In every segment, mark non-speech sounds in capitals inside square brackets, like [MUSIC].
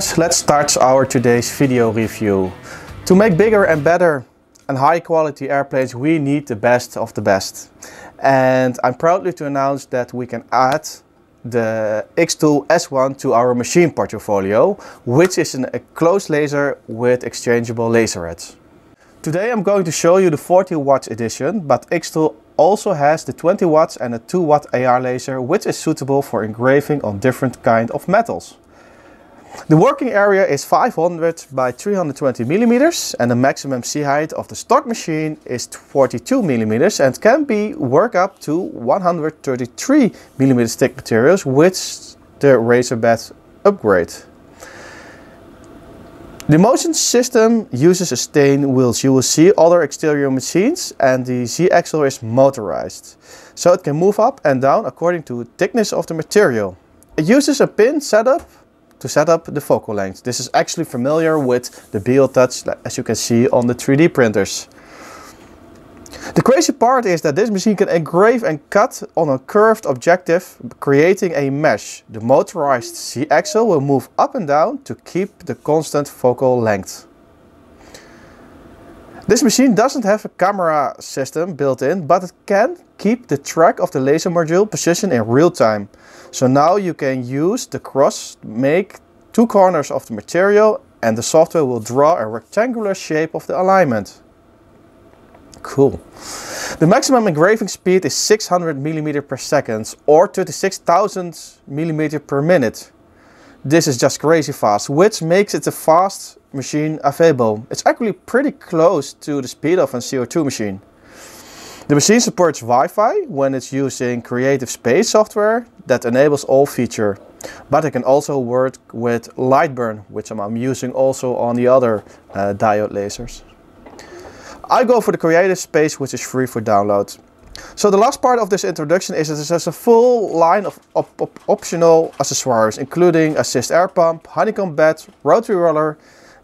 guys, let's start our today's video review. To make bigger and better and high quality airplanes we need the best of the best. And I'm proudly to announce that we can add the Xtool S1 to our machine portfolio, which is an, a closed laser with exchangeable laser heads. Today I'm going to show you the 40 watts edition, but Xtool also has the 20 watts and a 2 watt IR laser, which is suitable for engraving on different kind of metals. The working area is 500 by 320 millimeters and the maximum Z height of the stock machine is 42 millimeters and can be work up to 133 millimeter thick materials with the Riser Base upgrade. The motion system uses a stain wheels. You will see other exterior machines and the Z-axle is motorized. So it can move up and down according to thickness of the material. It uses a pin setup to set up the focal length. This is actually familiar with the BLTouch as you can see on the 3D printers. The crazy part is that this machine can engrave and cut on a curved objective, creating a mesh. The motorized Z-axle will move up and down to keep the constant focal length. This machine doesn't have a camera system built in, but it can keep the track of the laser module position in real time. So now you can use the cross, make two corners of the material and the software will draw a rectangular shape of the alignment. Cool. The maximum engraving speed is 600 millimeter per second or 36,000 millimeter per minute. This is just crazy fast, which makes it the fast machine available. It's actually pretty close to the speed of a CO2 machine. The machine supports Wi-Fi when it's using Creative Space software that enables all feature. But it can also work with Lightburn, which I'm using also on the other uh, diode lasers. I go for the Creative Space, which is free for download. So the last part of this introduction is that there's a full line of op op optional accessories, including assist air pump, honeycomb bed, rotary roller,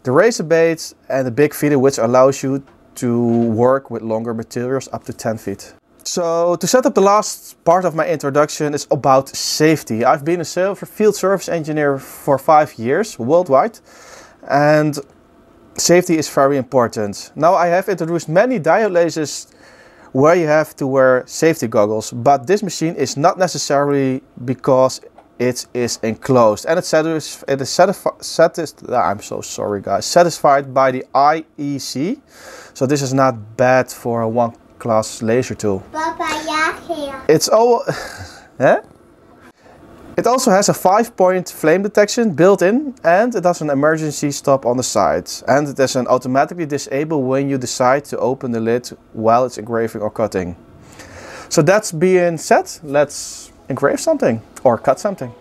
the razor baits, and the big feeder which allows you to work with longer materials up to 10 feet. So to set up the last part of my introduction is about safety. I've been a field service engineer for five years worldwide and safety is very important. Now I have introduced many diode lasers where you have to wear safety goggles, but this machine is not necessarily because it is enclosed and it's satis it is satisfied I'm so sorry guys satisfied by the IEC so this is not bad for a one class laser tool Papa, ja, here. it's all [LAUGHS] eh? It also has a five point flame detection built in and it has an emergency stop on the side and it has an automatically disable when you decide to open the lid while it's engraving or cutting. So that's being said. Let's engrave something or cut something.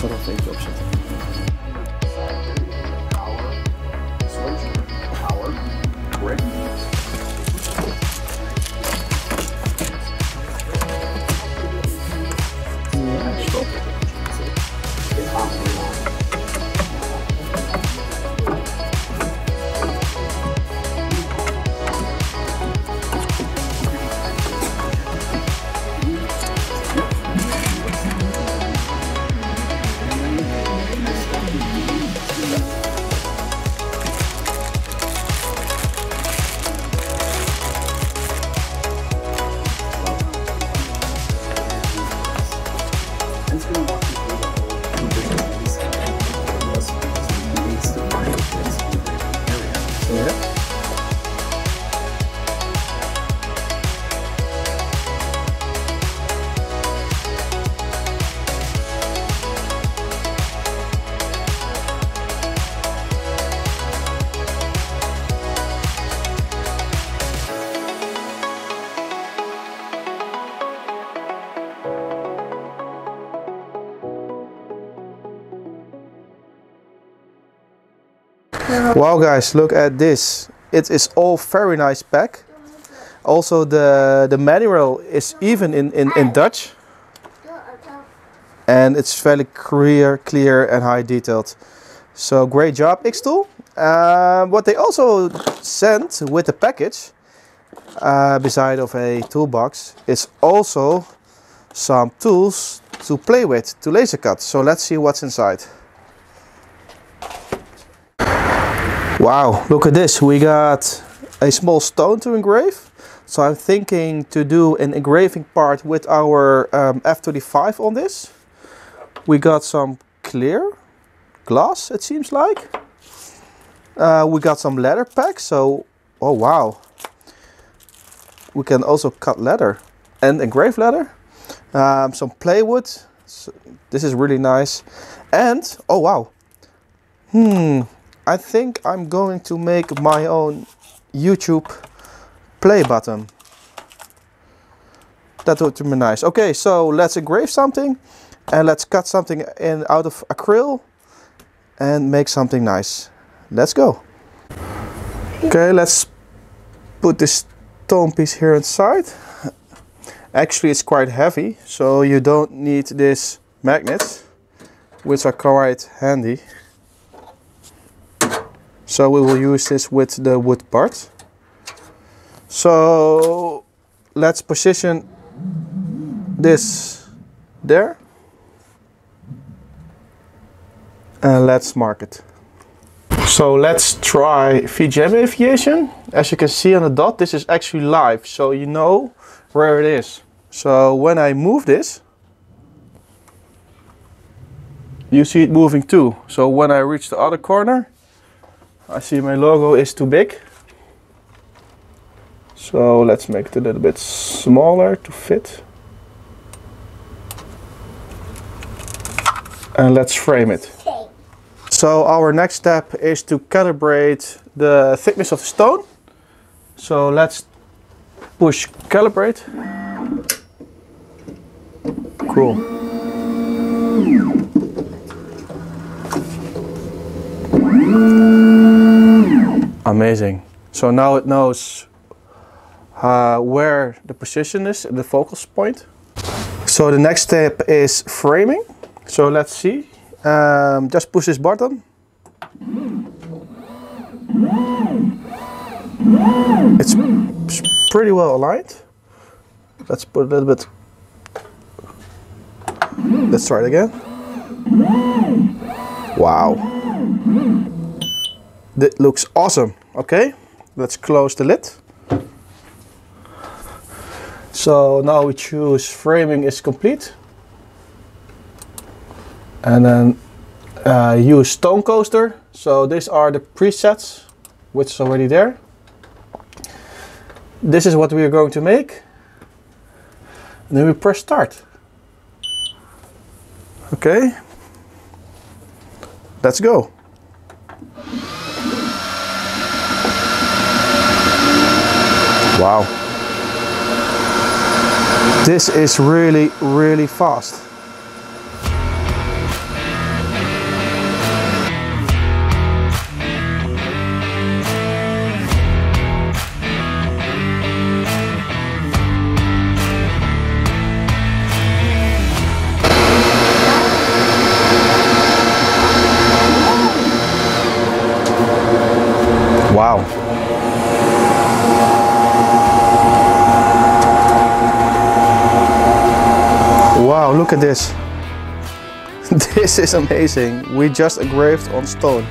সরফ এই ব্যবসা Wow guys, look at this. It is all very nice pack. Also the, the manual is even in, in, in Dutch. And it's very clear, clear and high detailed. So great job Xtool. Uh, what they also sent with the package, uh, beside of a toolbox, is also some tools to play with, to laser cut. So let's see what's inside. Wow, look at this. We got a small stone to engrave. So I'm thinking to do an engraving part with our um, F35 on this. We got some clear glass, it seems like. Uh, we got some leather packs, so, oh wow. We can also cut leather and engrave leather. Um, some plywood, so this is really nice. And, oh wow. Hmm, I think I'm going to make my own YouTube play button. That would be nice. Okay, so let's engrave something and let's cut something in out of acrylic and make something nice. Let's go. Okay, let's put this stone piece here inside. Actually, it's quite heavy, so you don't need this magnets, which are quite handy. So we will use this with the wood part. So let's position this there and let's mark it. So let's try VGM aviation. As you can see on the dot, this is actually live, so you know where it is. So when I move this, you see it moving too. So when I reach the other corner, I see my logo is too big. So let's make it a little bit smaller to fit. And let's frame it. So our next step is to calibrate the thickness of the stone. So let's push calibrate. Cool. Amazing. So now it knows uh, where the position is, the focus point. So the next step is framing. So let's see. Um, just push this button. It's pretty well aligned. Let's put a little bit. Let's try it again. Wow. That looks awesome. Okay, let's close the lid. So now we choose framing is complete. And then uh, use Stone Coaster. So these are the presets, which is already there. This is what we are going to make. And then we press start. Okay. Let's go. Wow. This is really, really fast. Look at this. [LAUGHS] this is amazing. We just engraved on stone.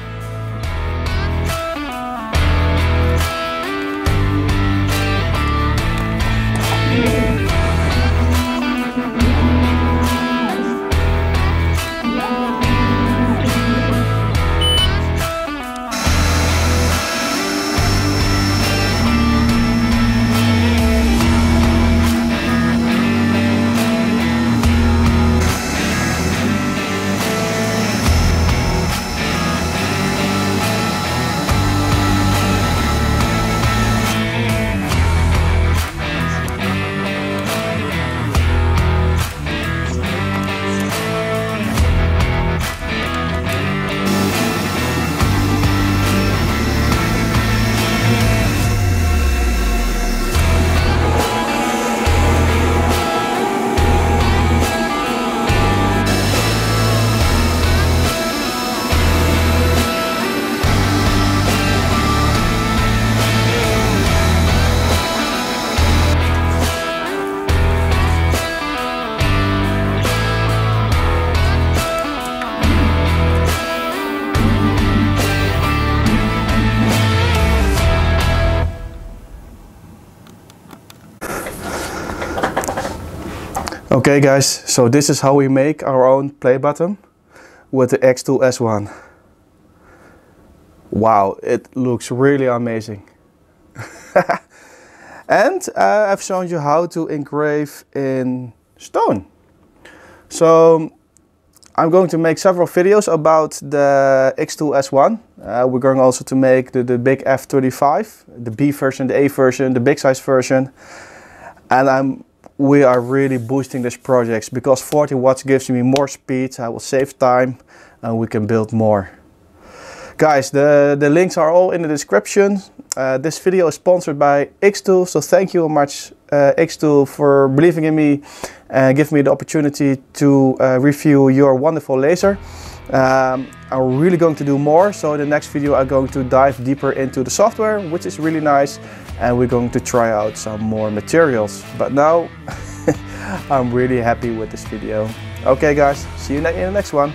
Okay guys, so this is how we make our own play button with the Xtool S1. Wow, it looks really amazing. [LAUGHS] and uh, I've shown you how to engrave in stone. So I'm going to make several videos about the Xtool S1. Uh, we're going also to make the, the big F35, the B version, the A version, the big size version. And I'm, we are really boosting this project because 40 watts gives me more speed, I will save time and we can build more. Guys, the, the links are all in the description. Uh, this video is sponsored by Xtool, so thank you much uh, Xtool for believing in me and giving me the opportunity to uh, review your wonderful laser. Um, I'm really going to do more, so in the next video I'm going to dive deeper into the software, which is really nice, and we're going to try out some more materials. But now, [LAUGHS] I'm really happy with this video. Okay guys, see you in the next one.